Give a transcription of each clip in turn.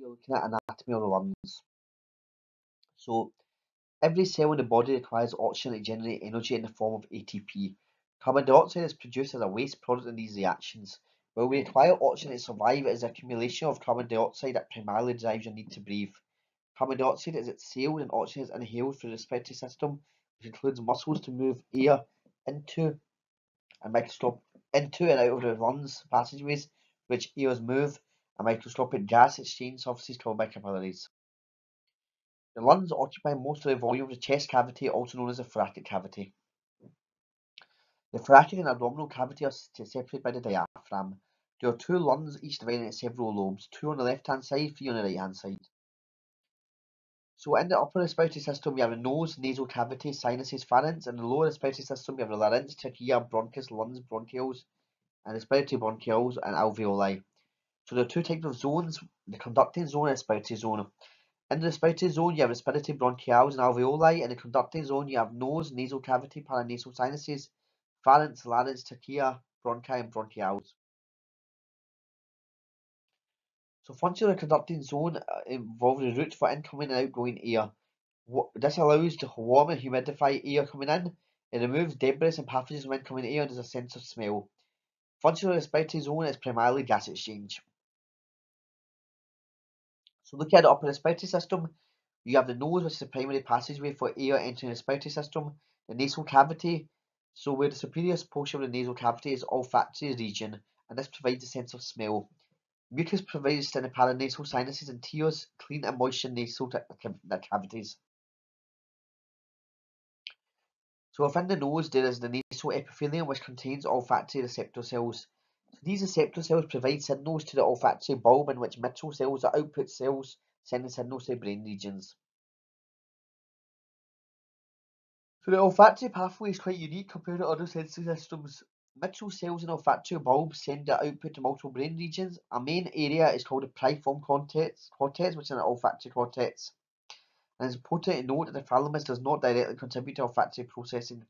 we're looking at anatomy of the lungs. So every cell in the body requires oxygen to generate energy in the form of ATP. Carbon dioxide is produced as a waste product in these reactions. While we require oxygen to survive, it is accumulation of carbon dioxide that primarily drives your need to breathe. Carbon dioxide is exhaled and oxygen is inhaled through the respiratory system, which includes muscles to move air into and microscopic into and out of the lungs passageways, which air move, and microscopic gas exchange surfaces called by capillaries. The lungs occupy most of the volume of the chest cavity, also known as the thoracic cavity. The thoracic and abdominal cavity are separated by the diaphragm. There are two lungs, each divided into several lobes, two on the left hand side, three on the right hand side. So in the upper respiratory system, we have the nose, nasal cavity, sinuses, pharynx. In the lower respiratory system, we have the larynx, trachea, bronchus, lungs, bronchioles, and respiratory bronchioles and alveoli. So there are two types of zones, the conducting zone and respiratory zone. In the respiratory zone, you have respiratory bronchioles and alveoli. In the conducting zone, you have nose, nasal cavity, paranasal sinuses, pharynx, larynx, trachea, bronchi, and bronchioles. So functional conducting zone uh, involves the route for incoming and outgoing air. This allows to warm and humidify air coming in. It removes debris and pathogens from incoming air and has a sense of smell. Functional respiratory zone is primarily gas exchange. So looking at the upper respiratory system, you have the nose, which is the primary passageway for air entering the respiratory system, the nasal cavity, so where the superior portion of the nasal cavity is olfactory region, and this provides a sense of smell. Mucus provides the paranasal sinuses and tears, clean and moisten nasal cavities. So within the nose there is the nasal epithelium which contains olfactory receptor cells. These receptor cells provide signals to the olfactory bulb in which mitral cells are output cells sending signals to brain regions. So the olfactory pathway is quite unique compared to other sensory systems. Mitral cells and olfactory bulbs send their output to multiple brain regions. A main area is called the piriform cortex, cortex which is an olfactory cortex. And it's important to note that the thalamus does not directly contribute to olfactory processing.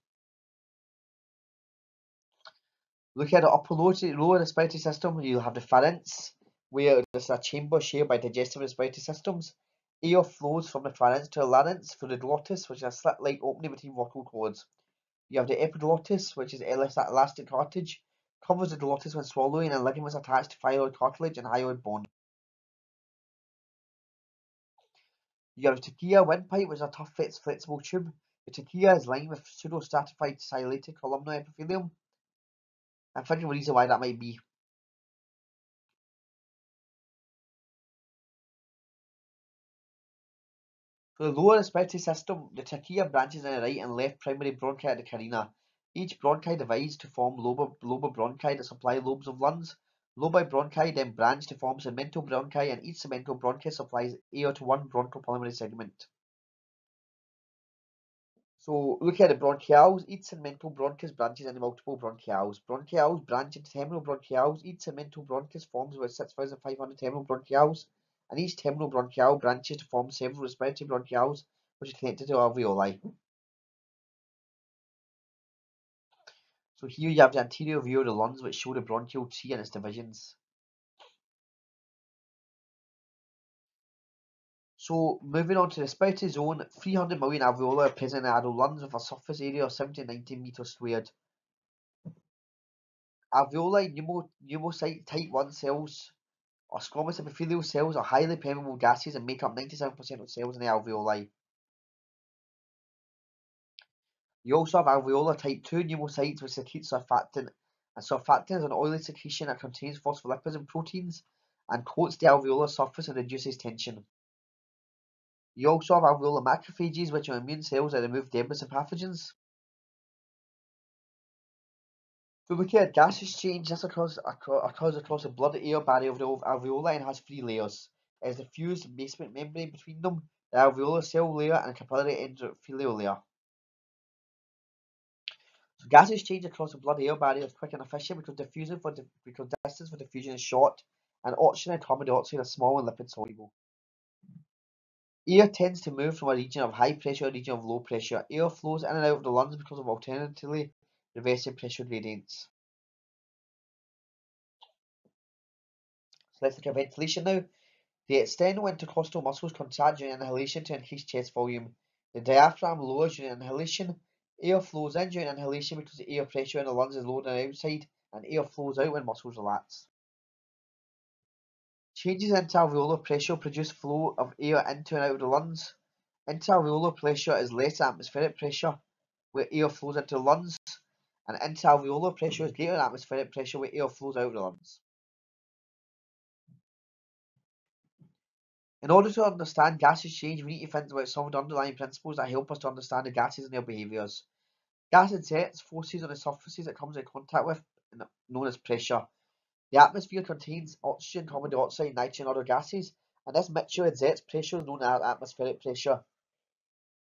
Looking at the upper lower, lower respiratory system, you'll have the pharynx, where there's a chamber shared by digestive respiratory systems. Air flows from the pharynx to the larynx through the glottis, which is a slit-like opening between vocal cords. You have the epiglottis, which is elastic cartilage, covers the glottis when swallowing, and ligaments attached to thyroid cartilage and hyoid bone. You have the trachea windpipe, which is a tough, flexible tube. The trachea is lined with pseudostratified ciliated columnar epithelium. I'm of a reason why that might be. For the lower respiratory system, the trachea branches in the right and left primary bronchi at the carina. Each bronchi divides to form lobar, lobar bronchi that supply lobes of lungs. Lobar bronchi then branch to form segmental bronchi and each segmental bronchi supplies air to one bronchopulmonary segment. So looking at the bronchioles, each segmental bronchus branches into multiple bronchioles. Bronchioles branch into terminal bronchioles. Each segmental bronchus forms about 6,500 terminal bronchioles and each terminal bronchiole branches to form several respiratory bronchioles which are connected to alveoli. So here you have the anterior view of the lungs which show the bronchial tree and its divisions. So moving on to the respiratory zone, 300 million alveoli are present in adult lungs with a surface area of 70 to 90 meters squared. Alveoli pneumo, pneumocyte type 1 cells or squamous epithelial cells are highly permeable gases and make up 97% of cells in the alveoli. You also have alveolar type 2 pneumocytes which secrete surfactant, and surfactant is an oily secretion that contains phospholipids and proteins and coats the alveolar surface and reduces tension. You also have alveolar macrophages which are immune cells that remove debris and pathogens. Looking at gas exchange, this occurs, occurs across the blood-air barrier of the alveoli and has three layers. Is the fused basement membrane between them, the alveolar cell layer and capillary endothelial layer. So gas exchange across the blood-air barrier is quick and efficient because diffusion for because distance for diffusion is short, and oxygen and carbon dioxide are small and lipid soluble. Air tends to move from a region of high pressure to a region of low pressure. Air flows in and out of the lungs because of alternatively reversing pressure gradients. So let's look at ventilation now. The external intercostal muscles contract during inhalation to increase chest volume. The diaphragm lowers during inhalation. Air flows in during inhalation because the air pressure in the lungs is lower than outside, and air flows out when muscles relax. Changes in interalveolar pressure produce flow of air into and out of the lungs. Interalveolar pressure is less than atmospheric pressure, where air flows into the lungs, and interalveolar pressure is greater than atmospheric pressure, where air flows out of the lungs. In order to understand gas exchange, we need to think about some of the underlying principles that help us to understand the gases and their behaviours. Gas exerts forces on the surfaces it comes in contact with, known as pressure. The atmosphere contains oxygen, carbon dioxide, nitrogen, and other gases, and this mixture exerts pressure known as atmospheric pressure.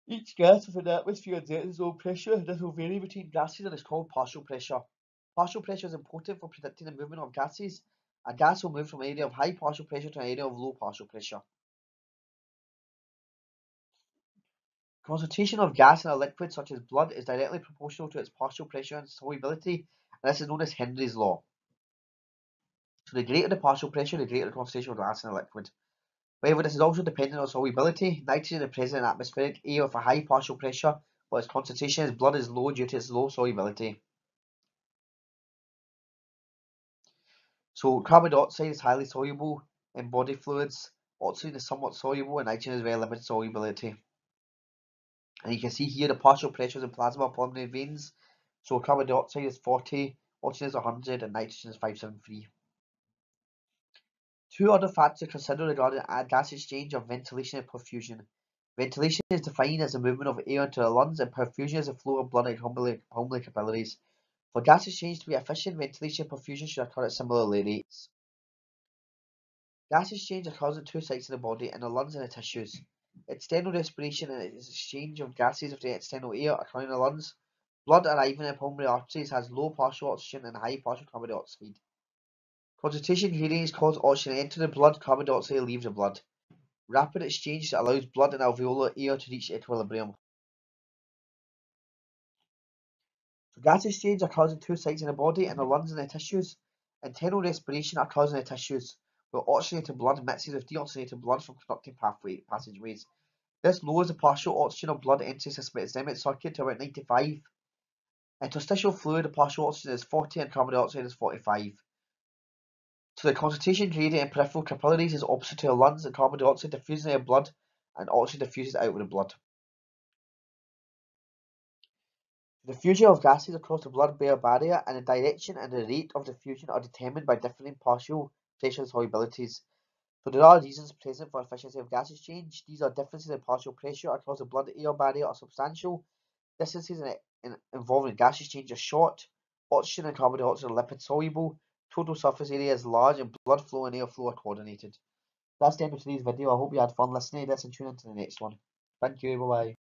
Each gas within the atmosphere exerts its own pressure, and this will vary between gases and is called partial pressure. Partial pressure is important for predicting the movement of gases. A gas will move from an area of high partial pressure to an area of low partial pressure. Concentration of gas in a liquid such as blood is directly proportional to its partial pressure and solubility, and this is known as Henry's law. The greater the partial pressure, the greater the concentration of gas in a liquid. However, this is also dependent on solubility. Nitrogen is present in atmospheric air with a high partial pressure, but its concentration in blood is low due to its low solubility. So carbon dioxide is highly soluble in body fluids, oxygen is somewhat soluble, and nitrogen is very limited solubility. And you can see here the partial pressures in plasma pulmonary veins. So carbon dioxide is 40, oxygen is 100, and nitrogen is 573. Two other factors to consider regarding gas exchange are ventilation and perfusion. Ventilation is defined as the movement of air into the lungs, and perfusion is the flow of blood in pulmonary capillaries. For gas exchange to be efficient, ventilation and perfusion should occur at similar rates. Gas exchange occurs in two sites of the body, in the lungs and the tissues. External respiration is exchange of gases of the external air occurring in the lungs. Blood arriving in pulmonary arteries has low partial oxygen and high partial carbon dioxide. Concentration gradients cause oxygen to enter the blood, carbon dioxide leaves the blood. Rapid exchange allows blood and alveolar air to reach equilibrium. So gas exchange occurs in two sites in the body, in the lungs and the tissues. Internal respiration occurs in the tissues, where oxygenated blood mixes with deoxygenated blood from conducting pathway passageways. This lowers the partial oxygen of blood entering the systemic circuit to about 95. Interstitial fluid, the partial oxygen is 40 and carbon dioxide is 45. So the concentration gradient in peripheral capillaries is opposite to the lungs, and carbon dioxide diffuses in the blood and oxygen diffuses out of the blood. The diffusion of gases across the blood-brain barrier and the direction and the rate of diffusion are determined by differing partial pressure solubilities. So there are reasons present for efficiency of gas exchange. These are differences in partial pressure across the blood-air barrier are substantial. Distances in, in, involving gas exchange are short. Oxygen and carbon dioxide are lipid soluble. Total surface area is large and blood flow and airflow are coordinated. That's the end of today's video. I hope you had fun listening to this and tune into the next one. Thank you. Bye bye.